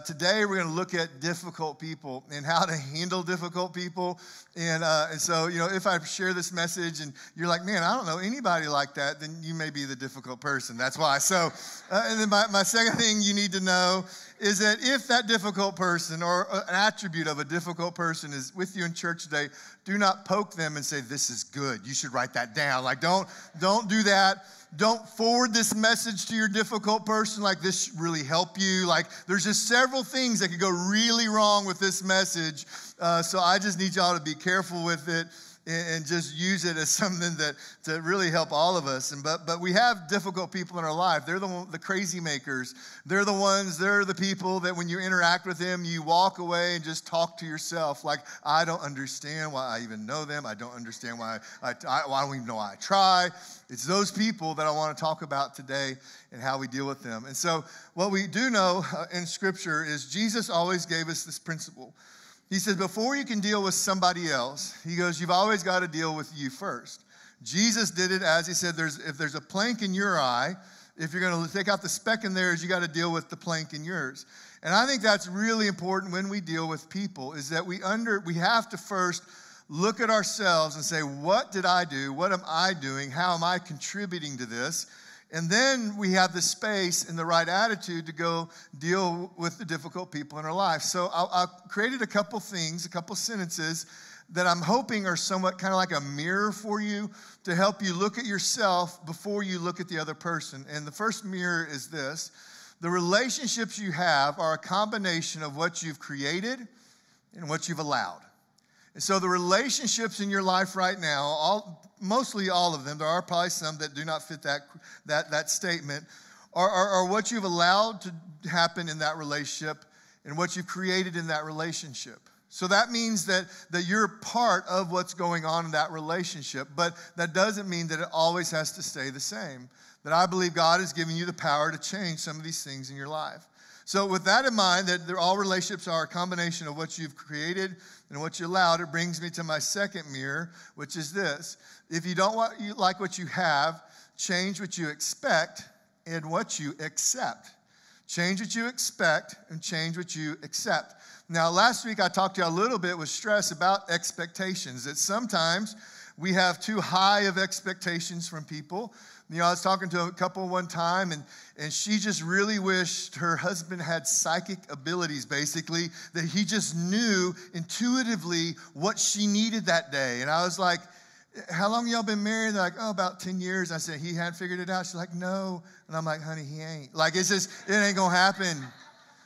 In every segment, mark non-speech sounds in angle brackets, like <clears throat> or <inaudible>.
Uh, today, we're going to look at difficult people and how to handle difficult people. And, uh, and so, you know, if I share this message and you're like, man, I don't know anybody like that, then you may be the difficult person. That's why. So, uh, and then my, my second thing you need to know is that if that difficult person or uh, an attribute of a difficult person is with you in church today, do not poke them and say, this is good. You should write that down. Like, don't, don't do that don't forward this message to your difficult person like this really help you. Like there's just several things that could go really wrong with this message. Uh, so i just need y'all to be careful with it and, just use it as <laughs> something that to really help all of us. And but but we have difficult people in our life. They're the the crazy makers. They're the ones. They're the people that when you interact with them, you walk away and just talk to yourself like, I don't understand why I even know them. I don't understand why I, I, I don't even know why I try. It's those people that I want to talk about today and how we deal with them. And so, what we do know uh, in Scripture is Jesus always gave us this principle he says, before you can deal with somebody else, he goes, you've always got to deal with you first. Jesus did it as he said, there's, if there's a plank in your eye, if you're going to take out the speck in theirs, you got to deal with the plank in yours. And I think that's really important when we deal with people is that we under we have to first look at ourselves and say, what did I do? What am I doing? How am I contributing to this? And then we have the space and the right attitude to go deal with the difficult people in our life. So I, created a couple things, a couple sentences that I'm hoping are somewhat kind of like a mirror for you to help you look at yourself before you look at the other person. And the first mirror is this the relationships you have are a combination of what you've created and what you've allowed. And so the relationships in your life right now, all, mostly all of them, there are probably some that do not fit that, that, that statement, are, are, are what you've allowed to happen in that relationship and what you've created in that relationship. So that means that, that you're part of what's going on in that relationship, but that doesn't mean that it always has to stay the same. That I believe God is giving you the power to change some of these things in your life. So, with that in mind, that all relationships are a combination of what you've created and what you allowed, it brings me to my second mirror, which is this. If you don't want, you like what you have, change what you expect and what you accept. Change what you expect and change what you accept. Now, last week I talked to you a little bit with stress about expectations, that sometimes we have too high of expectations from people. You know, I was talking to a couple one time, and, and she just really wished her husband had psychic abilities, basically, that he just knew intuitively what she needed that day. And I was like, How long y'all been married? They're like, Oh, about 10 years. I said, He hadn't figured it out. She's like, No. And I'm like, Honey, he ain't. Like, it's just, it ain't gonna happen.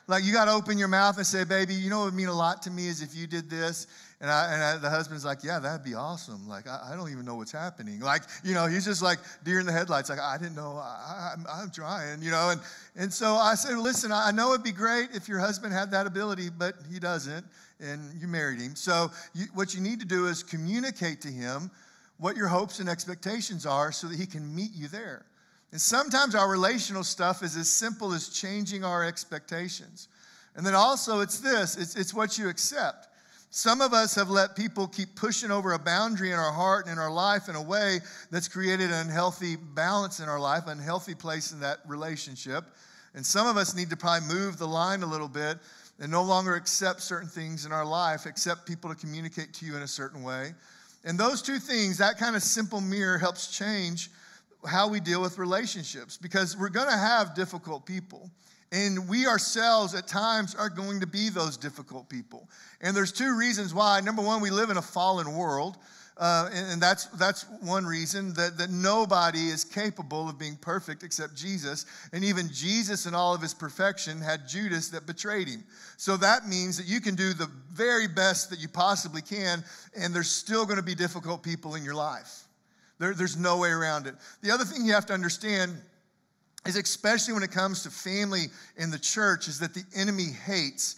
Like, you gotta open your mouth and say, Baby, you know what would mean a lot to me is if you did this. And, I, and I, the husband's like, yeah, that'd be awesome. Like, I, I, don't even know what's happening. Like, you know, he's just like deer in the headlights. Like, I didn't know. I, am trying, you know. And, and so I said, listen, I know it'd be great if your husband had that ability, but he doesn't. And you married him. So you, what you need to do is communicate to him what your hopes and expectations are so that he can meet you there. And sometimes our relational stuff is as simple as changing our expectations. And then also, it's this it's, it's what you accept. Some of us have let people keep pushing over a boundary in our heart and in our life in a way that's created an unhealthy balance in our life, an unhealthy place in that relationship. And some of us need to probably move the line a little bit and no longer accept certain things in our life, accept people to communicate to you in a certain way. And those two things, that kind of simple mirror helps change how we deal with relationships because we're going to have difficult people. And we ourselves at times are going to be those difficult people. And there's two reasons why. Number one, we live in a fallen world. Uh, and, and, that's, that's one reason that, that nobody is capable of being perfect except Jesus. And even Jesus, in all of his perfection, had Judas that betrayed him. So that means that you can do the very best that you possibly can, and there's still going to be difficult people in your life. There, there's no way around it. The other thing you have to understand is especially when it comes to family in the church is that the enemy hates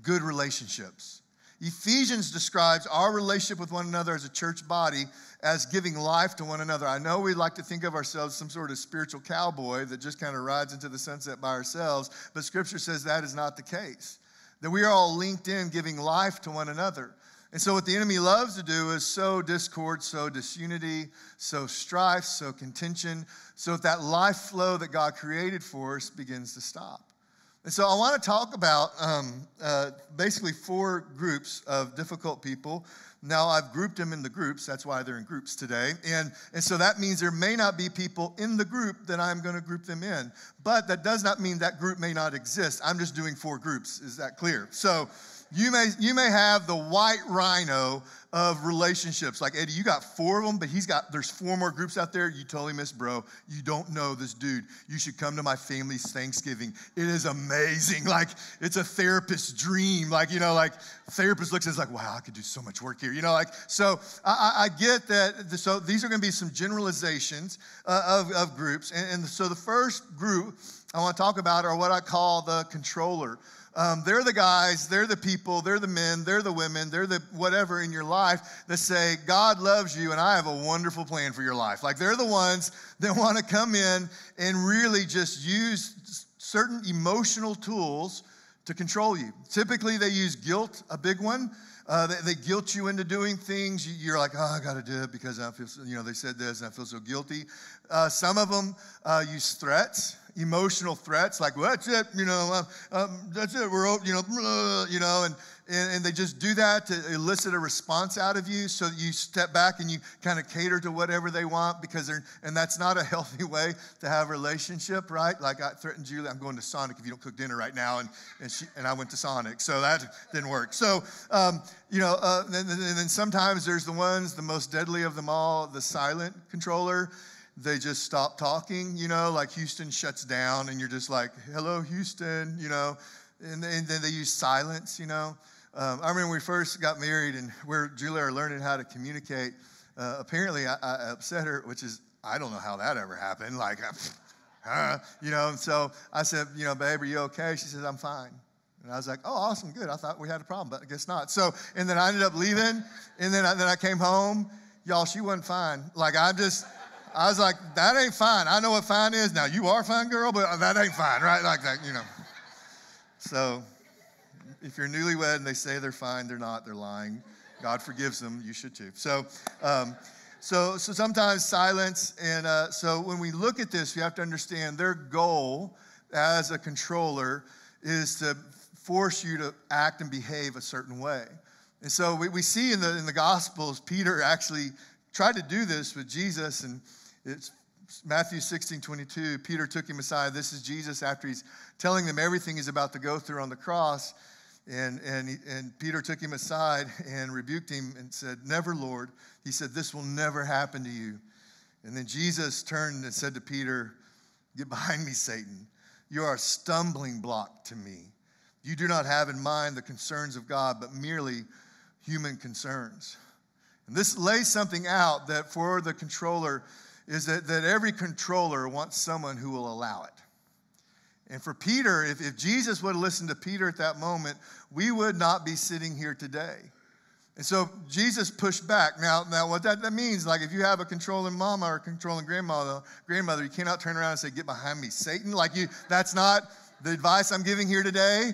good relationships. Ephesians describes our relationship with one another as a church body as giving life to one another. I know we like to think of ourselves some sort of spiritual cowboy that just kind of rides into the sunset by ourselves, but scripture says that is not the case. That we are all linked in giving life to one another. And so, what the enemy loves to do is sow discord, sow disunity, sow strife, sow contention, so that that life flow that God created for us begins to stop. And so I want to talk about um, uh, basically four groups of difficult people. Now I've grouped them in the groups. That's why they're in groups today. And, and so that means there may not be people in the group that I'm going to group them in. But that does not mean that group may not exist. I'm just doing four groups. Is that clear? So you may, you may have the white rhino of relationships. Like Eddie, you got four of them, but he's got, there's four more groups out there. You totally missed, bro. You don't know this dude. You should come to my family's Thanksgiving. It is amazing. <laughs> Like, it's a therapist's dream. Like, you know, like, therapist looks at it like, wow, I could do so much work here. You know, like, so I, I get that. So these are going to be some generalizations uh, of, of groups. And, and so the first group I want to talk about are what I call the controller. Um, they're the guys, they're the people, they're the men, they're the women, they're the whatever in your life that say, God loves you and I have a wonderful plan for your life. Like they're the ones <laughs> that want to come in and really just use certain emotional tools to control you. Typically, they use guilt, a big one. Uh, they, they, guilt you into doing things. You're like, oh, I got to do it because I feel, so, you know, they said this and I feel so guilty. Uh, some of them uh, use threats emotional threats like, well, that's it, you know, um, um, that's it, we're, you know, you know, and, and, and, they just do that to elicit a response out of you so that you step back and you kind of cater to whatever they want because they're, and that's not a <laughs> healthy way to have a relationship, right? Like I threatened Julie, I'm going to Sonic if you don't cook dinner right now, and, and, she, and I went to Sonic, so that didn't work. So, um, you know, uh, and, and then sometimes there's the ones, the most deadly of them all, the silent controller they just stop talking, you know, like Houston shuts down and you're just like, hello, Houston, you know, and, and then they use silence, you know. Um, I remember we first got married and where Julia are learning how to communicate. Uh, apparently, I, I, upset her, which is, I don't know how that ever happened. Like, huh? You know, so I said, you know, babe, are you okay? She says, I'm fine. And I was like, oh, awesome, good. I thought we had a problem, but I guess not. So, and then I ended up leaving, and then I, then I came home. Y'all, she wasn't fine. Like, I just, I was like, that ain't fine. I know what fine is. Now, you are fine, girl, but that ain't fine, right? Like that, you know. So, if you're newlywed and they say they're fine, they're not, they're lying. God forgives them. You should too. So, um, so, so sometimes silence. And uh, so when we look at this, you have to understand their goal as a controller is to force you to act and behave a certain way. And so we, we see in the, in the Gospels, Peter actually tried to do this with Jesus, and it's Matthew 16, 22. Peter took him aside. This is Jesus after he's telling them everything he's about to go through on the cross. And, and, and Peter took him aside and rebuked him and said, Never, Lord. He said, This will never happen to you. And then Jesus turned and said to Peter, Get behind me, Satan. You are a stumbling block to me. You do not have in mind the concerns of God, but merely human concerns. And this lays something out that for the controller is that, that every controller wants someone who will allow it. And for Peter, if, if Jesus would have listened to Peter at that moment, we would not be sitting here today. And so Jesus pushed back. Now, now what that, that means, like if you have a controlling mama or controlling grandmother, grandmother, you cannot turn around and say, "Get behind me, Satan!" Like you, that's not the advice I'm giving here today.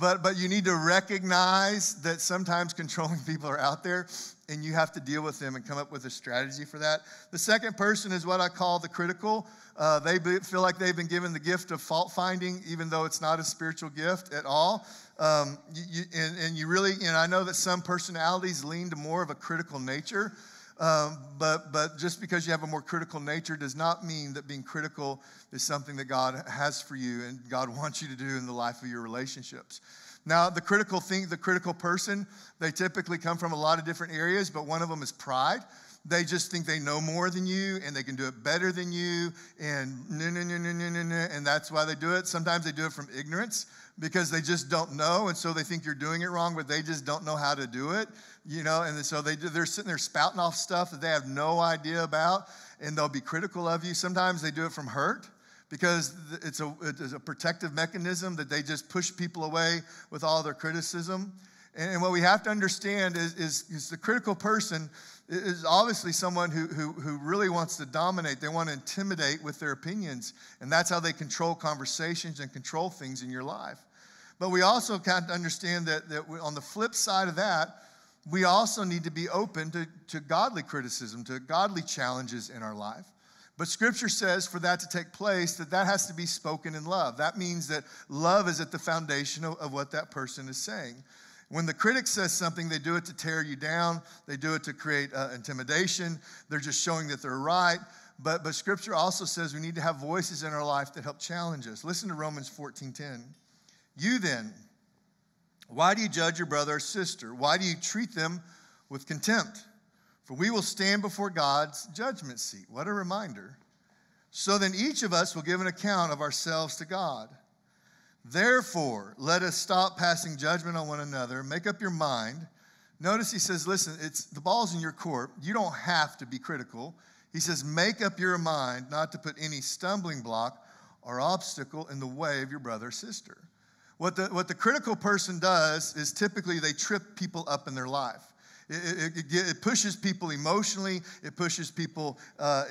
But but you need to recognize that sometimes controlling <laughs> people are out there, and you have to deal with them and come up with a strategy for that. The second person is what I call the critical. Uh, they feel like they've been given the gift of fault finding, even though it's not a spiritual gift at all. Um, you, you, and, and, you really, and I know that some personalities lean to more of a critical nature, um, but, but just because you have a more critical nature does not mean that being critical is something that God has for you and God wants you to do in the life of your relationships. Now, the critical thing, the critical person, they typically come from a lot of different areas, but one of them is pride. They just think they know more than you and they can do it better than you, and no, no, no, no, no, no, no, and that's why they do it. Sometimes they do it from ignorance because they just don't know, and so they think you're doing it wrong, but they just don't know how to do it, you know. And so they they're sitting there spouting off stuff that they have no idea about, and they'll be critical of you. Sometimes they do it from hurt because it's a, it's a protective mechanism that they just push people away with all their criticism. And, and what we have to understand is, is, is, the critical person is obviously someone who, who, who really wants to dominate. They want to intimidate with their opinions. And that's how they control conversations and control things in your life. But we also kind of understand that, that on the flip side of that, we also need to be open to, to godly criticism, to godly challenges in our life. But scripture says for that to take place, that that has to be spoken in love. That means that love is at the foundation of, of what that person is saying. When the critic says something, they do it to tear you down, they do it to create uh, intimidation, they're just showing that they're right. But, but scripture also says we need to have voices in our life that help challenge us. Listen to Romans 14:10. You then, why do you judge your brother or sister? Why do you treat them with contempt? For we will stand before God's judgment seat. What a reminder. So then each of us will give an account of ourselves to God. Therefore, let us stop passing judgment on one another. Make up your mind. Notice he says, listen, it's the ball's in your court. You don't have to be critical. He says, make up your mind not to put any stumbling block or obstacle in the way of your brother or sister. What the, what the critical person does is typically they trip people up in their life. It, it, it, pushes people emotionally. It pushes people uh,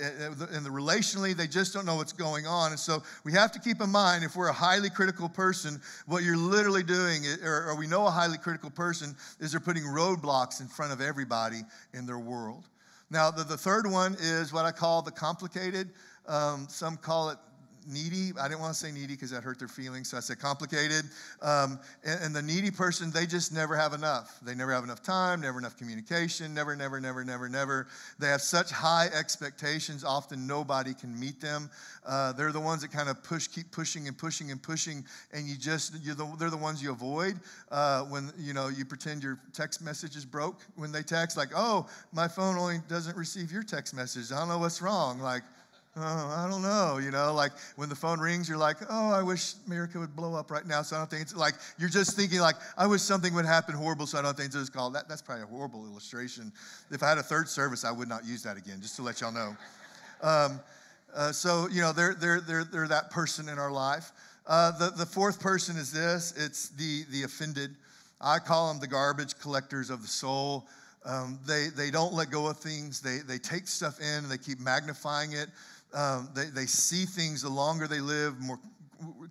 in the relationally. They just don't know what's going on. And so we have to keep in mind if we're a highly critical person, what you're literally doing, or, or we know a highly critical person, is they're putting roadblocks in front of everybody in their world. Now, the, the third one is what I call the complicated. Um, some call it needy. I didn't want to say needy because that hurt their feelings, so I said complicated. Um, and, and, the needy person, they just never have enough. They never have enough time, never enough communication, never, never, never, never, never. They have such high expectations, often nobody can meet them. Uh, they're the ones that kind of push, keep pushing and pushing and pushing, and you just, the, they're the ones you avoid uh, when, you know, you pretend your text message is broke when they text, like, oh, my phone only doesn't receive your text message. I don't know what's wrong. Like, oh, I don't know, you know, like when the phone rings, you're like, oh, I wish America would blow up right now. So I don't think it's like, you're just thinking like, I wish something would happen horrible, so I don't think it's called. That, that's probably a horrible illustration. If I had a third service, I would not use that again, just to let y'all know. Um, uh, so, you know, they're, they're, they're, they're that person in our life. Uh, the, the fourth person is this it's the, the offended. I call them the garbage collectors of the soul. Um, they, they don't let go of things. They, they take stuff in and they keep magnifying it um, they, they see things the longer they live more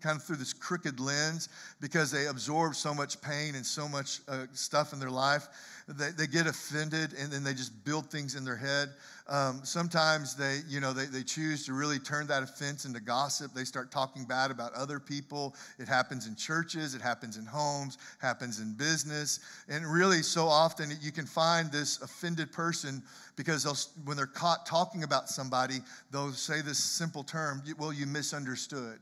kind of through this crooked lens because they absorb so much pain and so much uh, stuff in their life they, they get offended and then they just build things in their head um, sometimes they, you know, they, they choose to really turn that offense into gossip. They start talking bad about other people. It happens in churches, it happens in homes, happens in business. And really, so often you can find this offended person because when they're caught talking about somebody, they'll say this simple term, well, you misunderstood.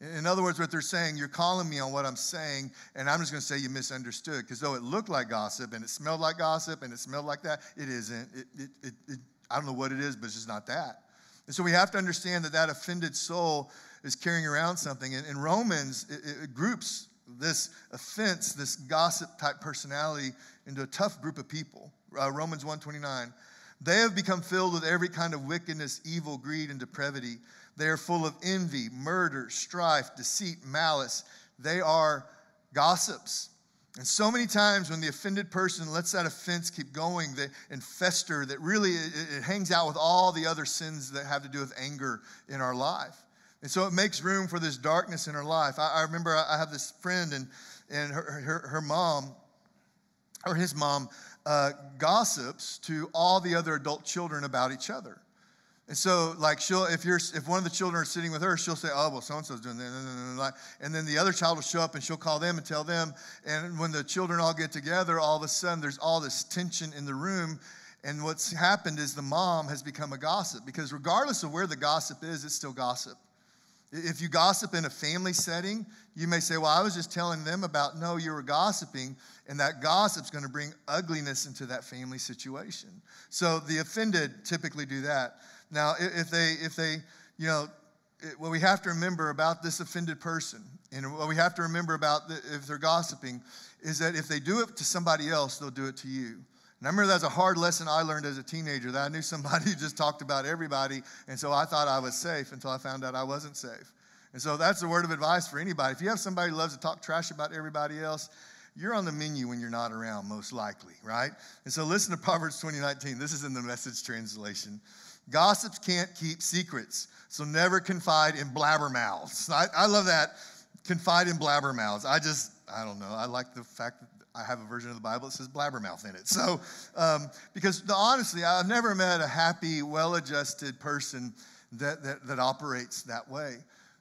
In other words, what they're saying, you're calling me on what I'm saying, and I'm just going to say you misunderstood. Because though it looked like gossip and it smelled like gossip and it smelled like that, it isn't. It, it, it, it, I don't know what it is, but it's just not that. And so we have to understand that that offended soul is carrying around something. And in Romans, it, groups this offense, this gossip type personality, into a tough group of people. Uh, Romans 1:29. They have become filled with every kind of wickedness, evil, greed, and depravity. They are full of envy, murder, strife, deceit, malice. They are gossips. And so many times when the offended person lets that offense keep going and fester, that really it, hangs out with all the other sins that have to do with anger in our life. And so it makes room for this darkness in our life. I, I remember I have this friend, and, and her, her, her mom, or his mom, uh, gossips to all the other adult children about each other. And so, like, she'll if you're if one of the children are sitting with her, she'll say, "Oh, well, so and so's doing that," and then the other child will show up and she'll call them and tell them. And when the children all get together, all of a sudden there's all this tension in the room. And what's happened is the mom has become a gossip because regardless of where the gossip is, it's still gossip. If you gossip in a family setting, you may say, Well, I was just telling them about, no, you were gossiping, and that gossip's going to bring ugliness into that family situation. So the offended typically do that. Now, if they, if they, you know, what we have to remember about this offended person, and what we have to remember about the, if they're gossiping, is that if they do it to somebody else, they'll do it to you. And I remember that's a hard lesson I learned as a teenager that I knew somebody who <laughs> just talked about everybody, and so I thought I was safe until I found out I wasn't safe. And so that's a word of advice for anybody. If you have somebody who loves to talk trash about everybody else, you're on the menu when you're not around, most likely, right? And so listen to <laughs> Proverbs 2019. This is in the message translation. Gossips can't keep secrets, so never confide in blabbermouths. I, I love that. Confide in blabbermouths. I just, I don't know. I like the fact that I have a version of the Bible that says blabbermouth in it. So, um, because the, honestly, I've never met a happy, well adjusted person that, that, that operates that way.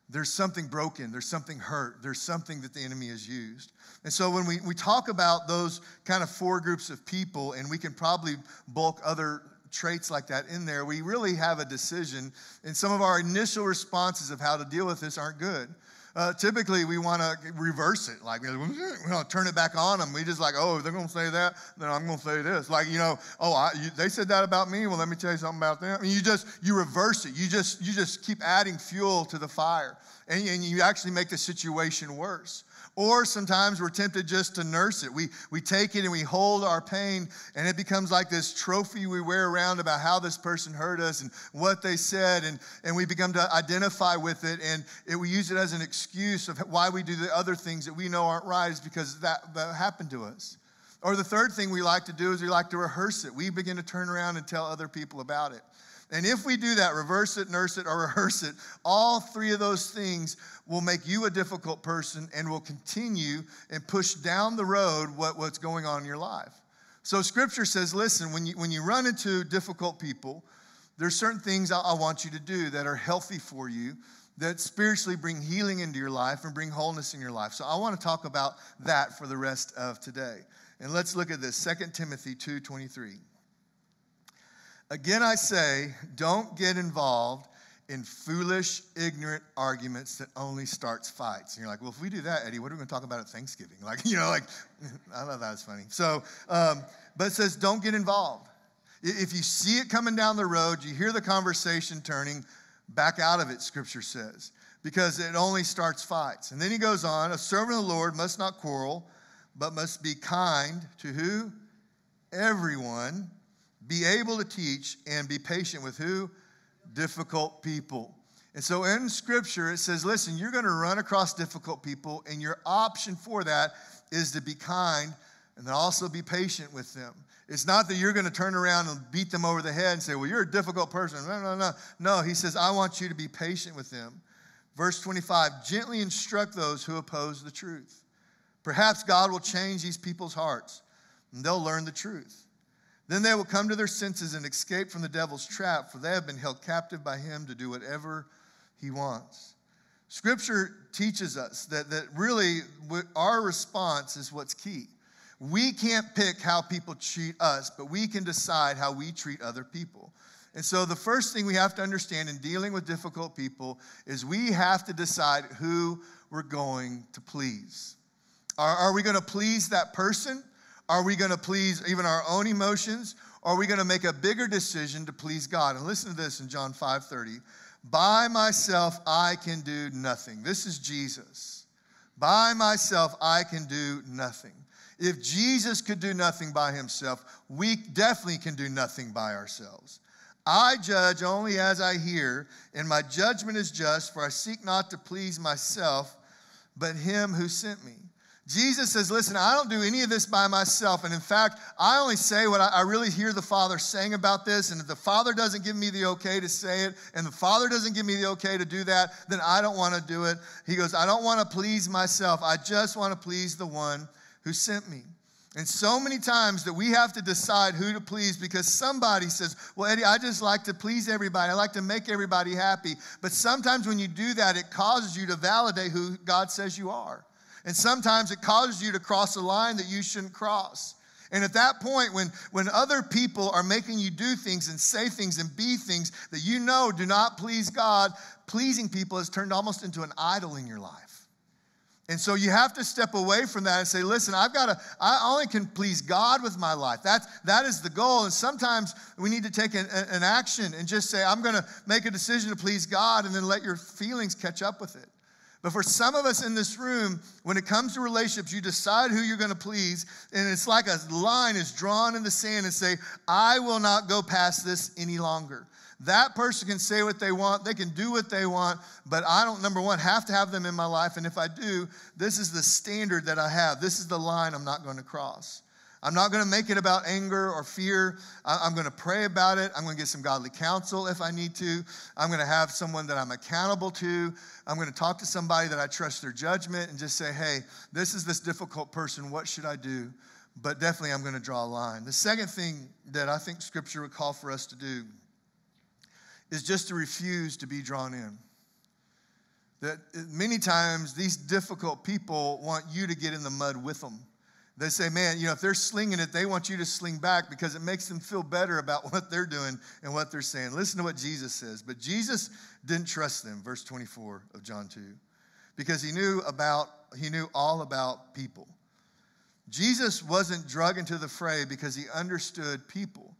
There's something broken, there's something hurt, there's something that the enemy has used. And so when we, we talk about those kind of four groups of people, and we can probably bulk other traits like that in there, we really have a decision. And some of our initial responses of how to deal with this aren't good. Uh, typically, we want to reverse it. Like, we to turn it back on them. We just like, oh, they're going to say that, then I'm going to say this. Like, you know, oh, I, you, they said that about me. Well, let me tell you something about them. I mean, you just you reverse it. You just you just keep adding fuel to the fire, and, and you actually make the situation worse. Or sometimes we're tempted just to nurse it. We, we take it and we hold our pain, and it becomes like this trophy we wear around about how this person hurt us and what they said, and, and we become to identify with it, and it, we use it as an excuse of why we do the other things that we know aren't right, because that, that happened to us. Or the third thing we like to do is we like to rehearse it. We begin to turn around and tell other people about it. And if we do that, reverse it, nurse it, or <laughs> rehearse it, all three of those things will make you a difficult person and will continue and push down the road what, what's going on in your life. So scripture says, listen, when you, when you run into difficult people, there's certain things I, I want you to do that are healthy for you, that spiritually bring healing into your life and bring wholeness in your life. So I want to talk about that for the rest of today. And let's look at this 2 Timothy 2:23. Again, I say, don't get involved in foolish, ignorant arguments that only starts fights. And you're like, well, if we do that, Eddie, what are we going to talk about at Thanksgiving? <laughs> Like, you know, like, <laughs> I thought that was funny. So, um, but it says, don't get involved. If you see it coming down the road, you hear the conversation turning, back out of it, scripture says, because it only starts fights. And then he goes on, a servant of the Lord must not quarrel, but must be kind to who? Everyone be able to teach and be patient with who? Difficult people. And so in scripture, it says, listen, you're going to run across difficult people, and your option for that is to be kind and then also be patient with them. It's not that you're going to turn around and beat them over the head and say, well, you're a difficult person. No, no, no. No, he says, I want you to be patient with them. Verse 25 gently instruct those who oppose the truth. Perhaps God will change these people's hearts, and they'll learn the truth. Then they will come to their senses and escape from the devil's trap, for they have been held captive by him to do whatever he wants. Scripture teaches us that, that really our response is what's key. We can't pick how people treat us, but we can decide how we treat other people. And so, the first thing we have to understand in dealing with difficult people is we have to decide who we're going to please. Are, are we going to please that person? Are we going to please even our own emotions? Or are we going to make a bigger decision to please God? And listen to this in John 5 30. By myself, I can do nothing. This is Jesus. By myself, I can do nothing. If Jesus could do nothing by himself, we definitely can do nothing by ourselves. I judge only as I hear, and my judgment is just, for I seek not to please myself, but him who sent me. Jesus says, Listen, I don't do any of this by myself. And in fact, I only say what I, I, really hear the Father saying about this. And if the Father doesn't give me the okay to say it, and the Father doesn't give me the okay to do that, then I don't want to do it. He goes, I don't want to please myself. I just want to please the one who sent me. And so many times that we have to decide who to please because somebody says, Well, Eddie, I just like to please everybody. I like to make everybody happy. But sometimes when you do that, it causes you to validate who God says you are. And sometimes it causes you to cross a line that you shouldn't cross. And at that point, when, when other people are making you do things and say things and be things that you know do not please God, pleasing people has turned almost into an idol in your life. And so you have to step away from that and say, listen, I've got to, I only can please God with my life. That's, that is the goal. And sometimes we need to take an, an action and just say, I'm going to make a decision to please God and then let your feelings catch up with it. But for some of us in this room, when it comes to relationships, you decide who you're going to please, and it's like a line is drawn in the sand and say, I will not go past this any longer. That person can say what they want, they can do what they want, but I don't, number one, have to have them in my life. And if I do, this is the standard that I have. This is the line I'm not going to cross. I'm not going to make it about anger or fear. I'm going to pray about it. I'm going to get some godly counsel if I need to. I'm going to have someone that I'm accountable to. I'm going to talk to somebody that I trust their judgment and just say, hey, this is this difficult person. What should I do? But definitely, I'm going to draw a line. The second thing that I think Scripture would call for us to do is just to refuse to be drawn in. That many times these difficult people want you to get in the mud with them. They say, man, you know, if they're slinging it, they want you to sling back because it makes them feel better about <laughs> what they're doing and what they're saying. Listen to what Jesus says. But Jesus didn't trust them, verse 24 of John 2, because he knew about, he knew all about people. Jesus wasn't drug into the fray because he understood people.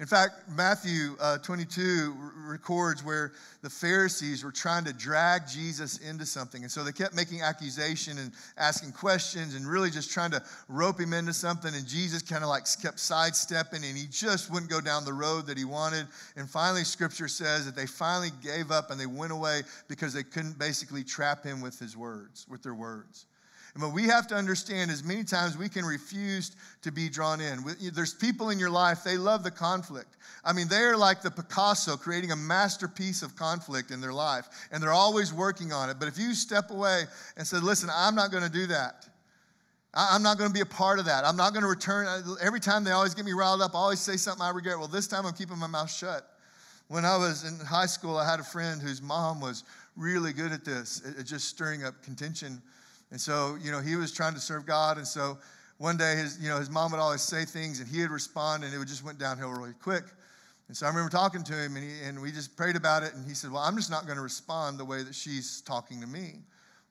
In fact, Matthew uh, 22 records where the Pharisees were trying to drag Jesus into something. And so they kept making accusation and asking questions and really just trying to rope him into something. And Jesus kind of like kept sidestepping and he just wouldn't go down the road that he wanted. And finally, scripture says that they finally gave up and they went away because they couldn't basically trap him with his words, with their words. And what we have to understand is many times we can refuse to be drawn in. There's people in your life, they love the conflict. I mean, they're like the Picasso creating a masterpiece of conflict in their life, and they're always working on it. But if you step away and say, listen, I'm not going to do that. I'm not going to be a part of that. I'm not going to return. Every time they always get me riled up, I always say something I regret. Well, this time I'm keeping my mouth shut. When I was in high school, I had a friend whose mom was really good at this, at just stirring up contention and so, you know, he was trying to serve God. And so one day, his, you know, his mom would always say things and he would respond and it would just went downhill really quick. And so I remember talking to him and, he, and we just prayed about it. And he said, Well, I'm just not going to respond the way that she's talking to me.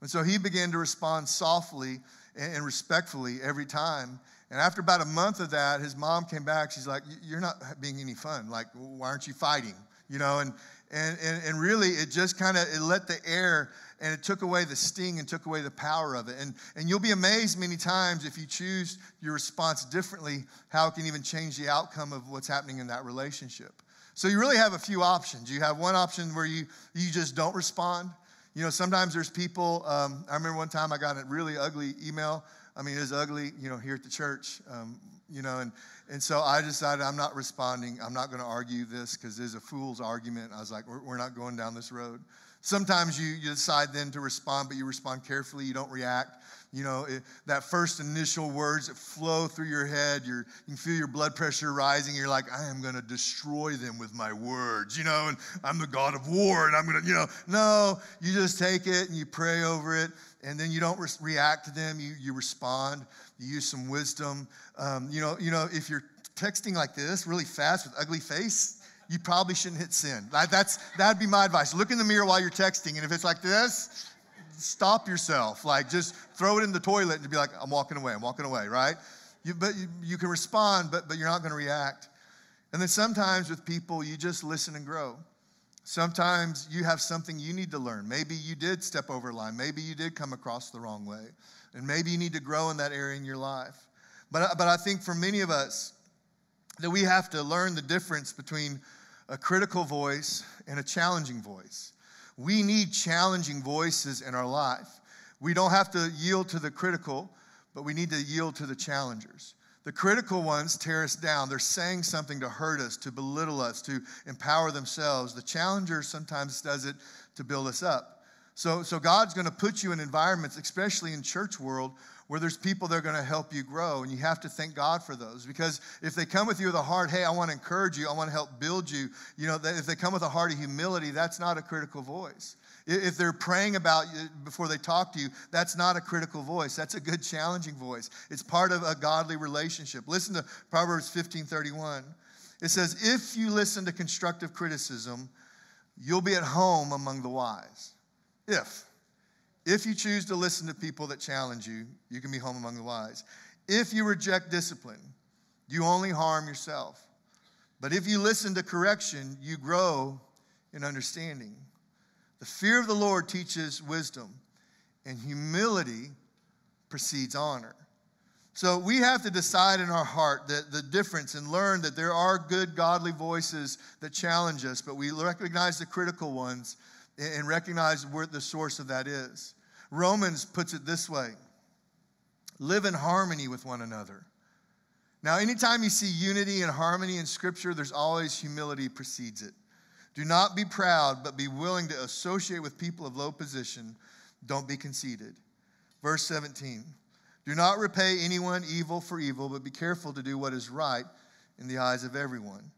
And so he began to respond softly and respectfully every time. And after about a month of that, his mom came back. She's like, You're not being any fun. Like, why aren't you fighting? You know, and, and, and, and really, it just kind of it let the air and it took away the sting and took away the power of it. And, and you'll be amazed many times if you choose your response differently, how it can even change the outcome of what's happening in that relationship. So you really have a few options. You have one option where you, you just don't respond. You know, sometimes there's people, um, I remember one time I got a really ugly email. I mean, it was ugly, you know, here at the church, um, you know, and, and so I decided I'm not responding. I'm not going to argue this because there's a fool's argument. I was like, we're, we're not going down this road. Sometimes you, you decide then to respond, but you respond carefully, you don't react. You know, it, that first initial words that flow through your head, you can feel your blood pressure rising. You're like, I am going to destroy them with my words, you know, and I'm the God of war, and I'm going to, you know, no, you just take it and you pray over it, and then you don't re- react to them. You, you respond. You use some wisdom. Um, you know, you know, if you're texting like this really fast with ugly face, you probably shouldn't hit send. That's, that'd be my advice. Look in the mirror while you're texting, and if it's like this, stop yourself. Like, just throw it in the toilet and be like, I'm walking away, I'm walking away, right? You, but you, you can respond, but, but you're not going to react. And then sometimes with people, you just listen and grow. Sometimes you have something you need to learn. Maybe you did step over a line. Maybe you did come across the wrong way. And maybe you need to grow in that area in your life. But, but I think for many of us, that we have to learn the difference between a critical voice and a challenging voice. We need challenging voices in our life. We don't have to yield to the critical, but we need to yield to the challengers. The critical ones tear us down. They're saying something to hurt us, to belittle us, to empower themselves. The challenger sometimes does it to build us up. So, so God's going to put you in environments, especially in church world, where there's people that are going to help you grow. And you have to thank God for those because if they come with you with a heart, hey, I want to encourage you, I want to help build you, you know, if they come with a heart of humility, that's not a critical voice. If they're praying about you before they talk to you, that's not a critical voice. That's a good, challenging voice. It's part of a godly relationship. Listen to Proverbs 15 31. It says, If you listen to constructive criticism, you'll be at home among the wise. If. If you choose to listen to people that challenge you, you can be home among the wise. If you reject discipline, you only harm yourself. But if you listen to correction, you grow in understanding. The fear of the Lord teaches wisdom, and humility precedes honor. So we have to decide in our heart that the difference and learn that there are good, godly voices that challenge us, but we recognize the critical ones and recognize where the source of that is. Romans puts it this way live in harmony with one another. Now, anytime you see unity and harmony in Scripture, there's always humility precedes it. Do not be proud, but be willing to associate with people of low position. Don't be conceited. Verse 17 Do not repay anyone evil for evil, but be careful to do what is right in the eyes of everyone.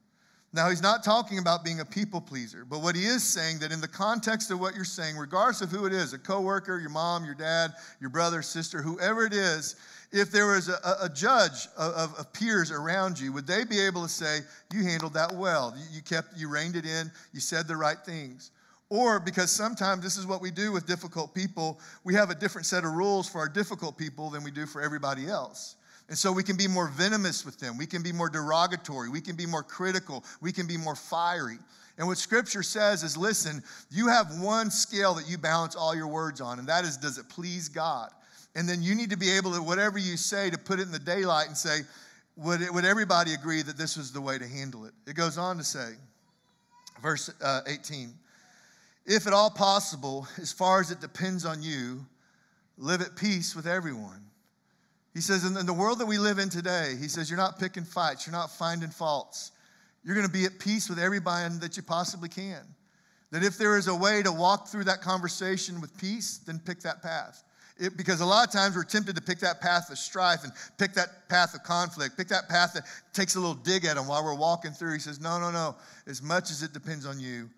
Now, he's not talking about being a people pleaser, but what he is saying that in the context of what you're saying, regardless of who it is, a coworker, your mom, your dad, your brother, sister, whoever it is, if there was a, a judge of, of, peers around you, would they be able to say, You handled that well? You, you kept, you reined it in, you said the right things. Or because sometimes this is what we do with difficult people, we have a different set of rules for our difficult people than we do for everybody else. And so we can be more venomous with them. We can be more derogatory. We can be more critical. We can be more fiery. And what scripture says is listen, you have one scale that you balance all your words on, and that is does it please God? And then you need to be able to, whatever you say, to put it in the daylight and say, would, it, would everybody agree that this was the way to handle it? It goes on to say, verse uh, 18, if at all possible, as far as it depends on you, live at peace with everyone. He says, in the world that we live in today, he says, you're not picking fights, you're not finding faults. You're going to be at peace with everybody that you possibly can. That if there is a way to walk through that conversation with peace, then pick that path. It, because a lot of times we're tempted to pick that path of strife and pick that path of conflict, pick that path that takes a little dig at him while we're walking through. He says, No, no, no. As much as it depends on you,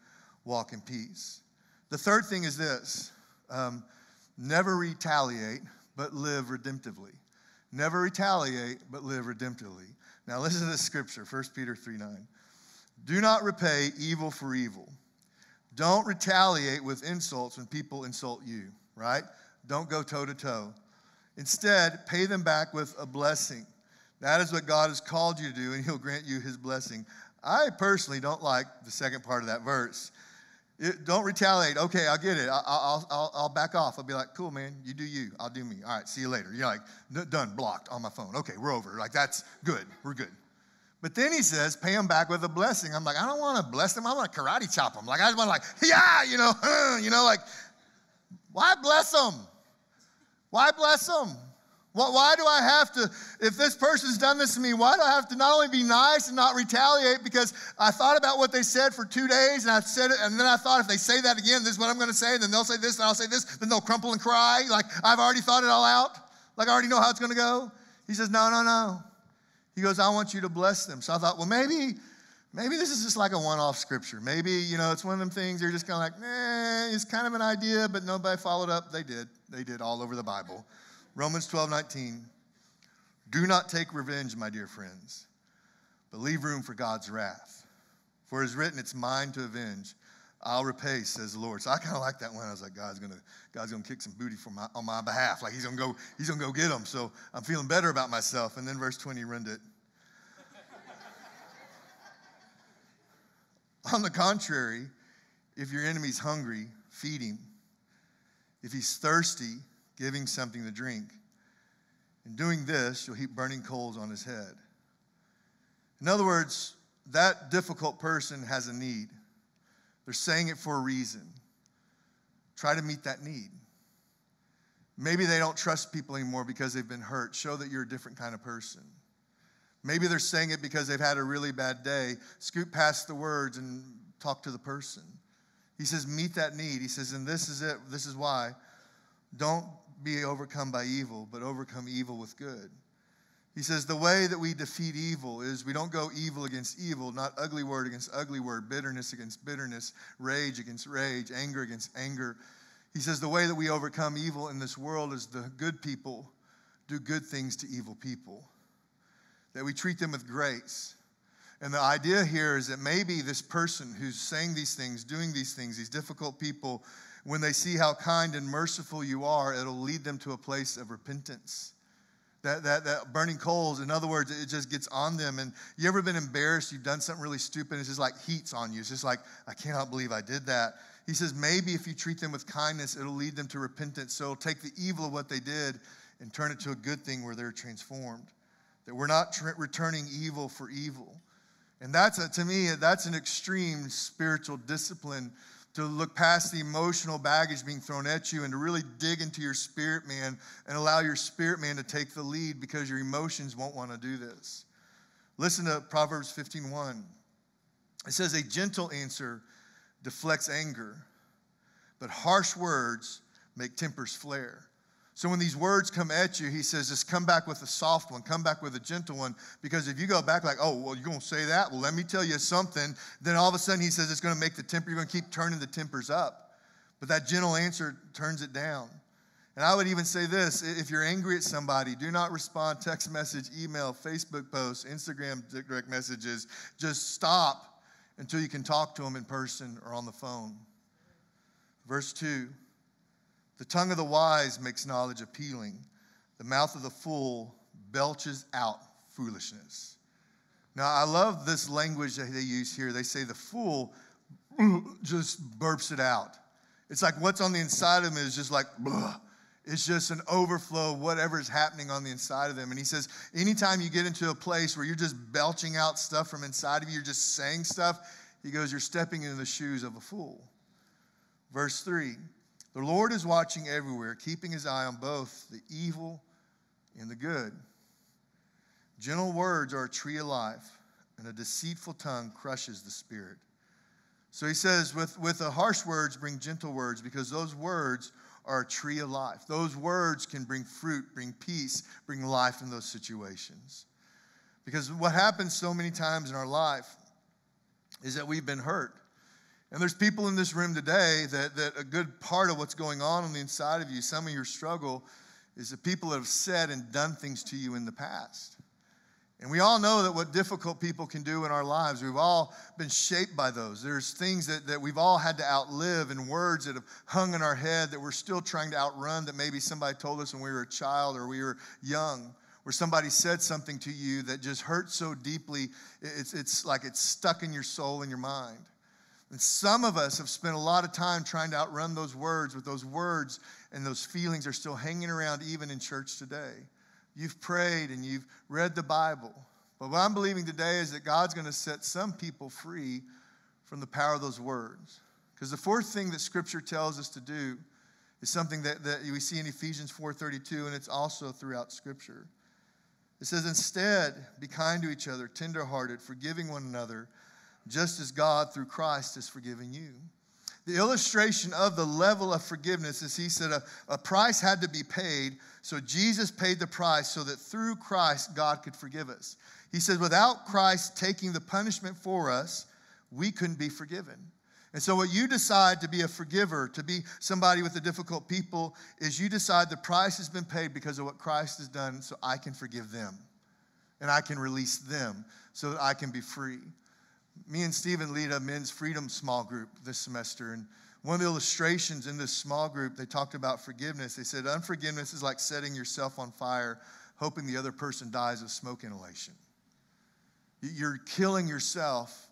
walk in peace. The third thing is this um, never retaliate, but live redemptively. Never retaliate, but live redemptively. Now, listen to this scripture 1 Peter 3 9. Do not repay evil for evil. Don't retaliate with insults when people insult you, right? Don't go toe to toe. Instead, pay them back with a blessing. That is what God has called you to do, and He'll grant you His blessing. I personally don't like the second part of that verse. Don't retaliate. Okay, I'll get it. I'll, I'll, I'll, I'll, back off. I'll be like, cool, man. You do you. I'll do me. All right, see you later. You're like, done, blocked on my phone. Okay, we're over. Like, that's good. We're good. But then he says, pay him back with a blessing. I'm like, I don't want to bless him. I want to karate chop him. Like, I just want to, like, <laughs> yeah, you know, <laughs> you know, like, why bless them? Why bless them? Why do I have to, if this person's done this to me, why do I have to not only be nice and not retaliate because I thought about what they said for two days and I said it, and then I thought if they say that again, this is what I'm going to say, and then they'll say this and I'll say this, then they'll crumple and cry. Like I've already thought it all out. Like I already know how it's going to go. He says, no, no, no. He goes, I want you to bless them. So I thought, well, maybe, maybe this is just like a one-off scripture. Maybe, you know, it's one of them things you're just kind of like, nah, it's kind of an idea, but nobody followed up. They did. They did all over the Bible. Romans 12, 19. Do not take revenge, my dear friends, but leave room for God's wrath. For it is written, it's mine to avenge. I'll repay, says the Lord. So I kind of like that one. I was like, God's gonna, God's gonna kick some booty for my, on my behalf. Like he's gonna go, he's gonna go get them. So I'm feeling better about myself. And then verse 20 ruined it. <laughs> on the contrary, if your enemy's hungry, feed him. If he's thirsty, giving something to drink. In doing this, you'll heap burning coals on his head. In other words, that difficult person has a need. They're saying it for a reason. Try to meet that need. Maybe they don't trust people anymore because they've been hurt. Show that you're a different kind of person. Maybe they're saying it because they've had a really bad day. Scoot past the words and talk to the person. He says, Meet that need. He says, And this is it. This is why. Don't be overcome by evil, but overcome evil with good. He says the way that we defeat evil is we don't go evil against evil, not ugly word against ugly word, bitterness against bitterness, rage against rage, anger against anger. He says the way that we overcome evil in this world is the good people do good things to evil people, that we treat them with grace. And the idea here is that maybe this person who's saying these things, doing these things, these difficult people, when they see how kind and merciful you are, it'll lead them to a place of repentance. That, that, that burning coals, in other words, it just gets on them. And you ever been embarrassed? You've done something really stupid. It's just like heats on you. It's just like, I cannot believe I did that. He says, maybe if you treat them with kindness, it'll lead them to repentance. So it'll take the evil of what they did and turn it to a good thing where they're transformed. That we're not returning evil for evil. And that's, a, to me, that's an extreme spiritual discipline to look past the emotional baggage being thrown at you and to really dig into your spirit man and allow your spirit man to take the lead because your emotions won't want to do this. Listen to Proverbs 15:1. It says, A gentle answer deflects anger, but harsh words make tempers flare. So when these words come at you, he says, just come back with a soft one, come back with a gentle one. Because if you go back like, oh, well, you're going to say that? Well, let me tell you something. Then all of a sudden he says it's going to make the temper, you're going to keep turning the tempers up. But that gentle answer turns it down. And I would even say this if you're angry at somebody, do not respond text message, email, Facebook posts, Instagram direct messages. Just stop until you can talk to them in person or on the phone. Verse 2 The tongue of the wise makes knowledge appealing, the mouth of the fool belches out foolishness. Now, I love this language that they use here. They say the fool <clears throat> just burps it out. It's like what's on the inside of him is just like, <clears throat> it's just an overflow of whatever is happening on the inside of them. And he says, anytime you get into a place where you're just belching out stuff from inside of you, you're just saying stuff, he goes, you're stepping into the shoes of a fool. Verse 3 The Lord is watching everywhere, keeping his eye on both the evil and the good. Gentle words are a tree of life, and a deceitful tongue crushes the spirit. So he says, with, with the harsh words, bring gentle words, because those words are a tree of life. Those words can bring fruit, bring peace, bring life in those situations. Because what happens so many times in our life is that we've been hurt. And there's people in this room today that, that a good part of what's going on on the inside of you, some of your struggle, is that people that have said and done things to you in the past. And we all know that what difficult people can do in our lives, we've all been shaped by those. There's things that, that we've all had to outlive and words that have hung in our head that we're still trying to outrun that maybe somebody told us when we were a child or we were young, where somebody said something to you that just hurt so deeply, it's, it's like it's stuck in your soul and your mind. And some of us have spent a lot of time trying to outrun those words, but those words and those feelings are still hanging around even in church today. You've prayed and you've read the Bible. But what I'm believing today is that God's going to set some people free from the power of those words. Because the fourth thing that Scripture tells us to do is something that, that we see in Ephesians 4.32, and it's also throughout Scripture. It says, Instead, be kind to each other, tenderhearted, forgiving one another, just as God, through Christ, has forgiven you. The illustration of the level of forgiveness is he said a, a price had to be paid so Jesus paid the price so that through Christ, God could forgive us. He said, without Christ taking the punishment for us, we couldn't be forgiven. And so, what you decide to be a forgiver, to be somebody with the difficult people, is you decide the price has been paid because of what Christ has done, so I can forgive them and I can release them so that I can be free. Me and Stephen lead a men's freedom small group this semester, and one of the illustrations in this small group, they talked about forgiveness. They said, Unforgiveness is like setting yourself on fire, hoping the other person dies of smoke inhalation. You're killing yourself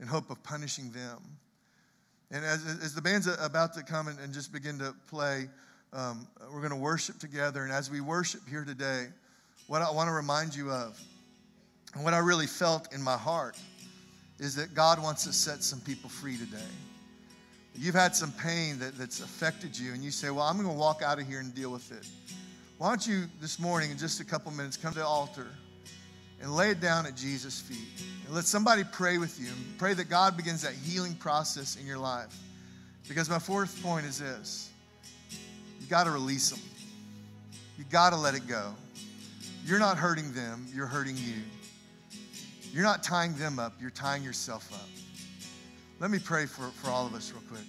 in hope of punishing them. And as, as the band's about to come and, just begin to play, um, we're going to worship together. And as we worship here today, what I want to remind you of, and what I really felt in my heart, is that God wants to set some people free today you've had some pain that, that's affected you, and you say, Well, I'm going to walk out of here and deal with it. Why don't you this morning, in just a couple minutes, come to the altar and lay it down at Jesus' feet? And let somebody pray with you and pray that God begins that healing process in your life. Because my fourth point is this you got to release them, you got to let it go. You're not hurting them, you're hurting you. You're not tying them up, you're tying yourself up. Let me pray for, for all of us, real quick.